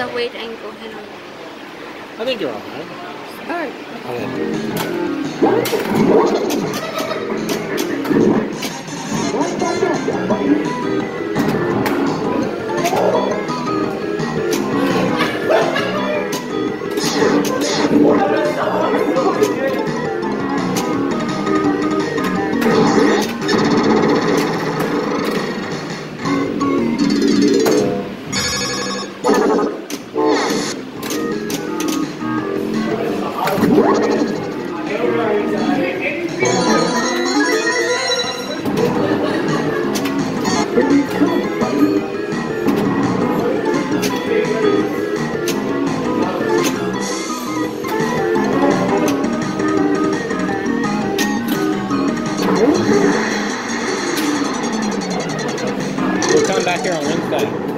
a weird angle. Hang on. I think you're alright. Oh. We'll come back here on Wednesday.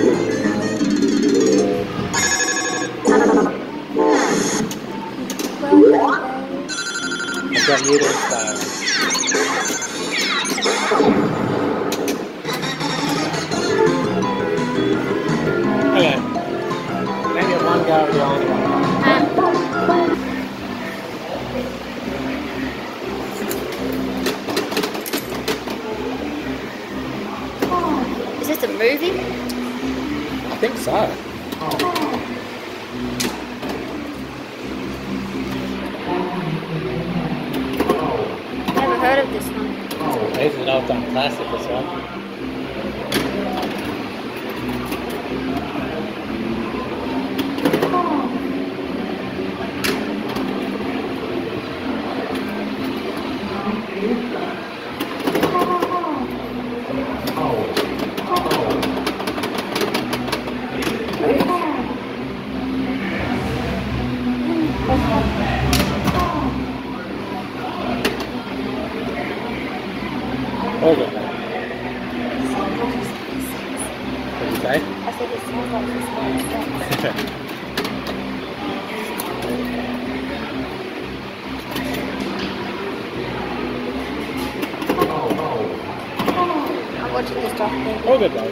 Okay. Maybe one go with the only one. Is this a movie? I think so. Never heard of this one. An all-time classic as well. Hold it. What did you say? I'm watching this documentary. Hold.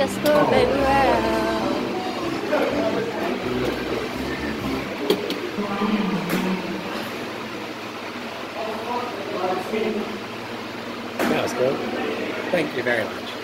Yes, go, baby. That was good. Thank you very much.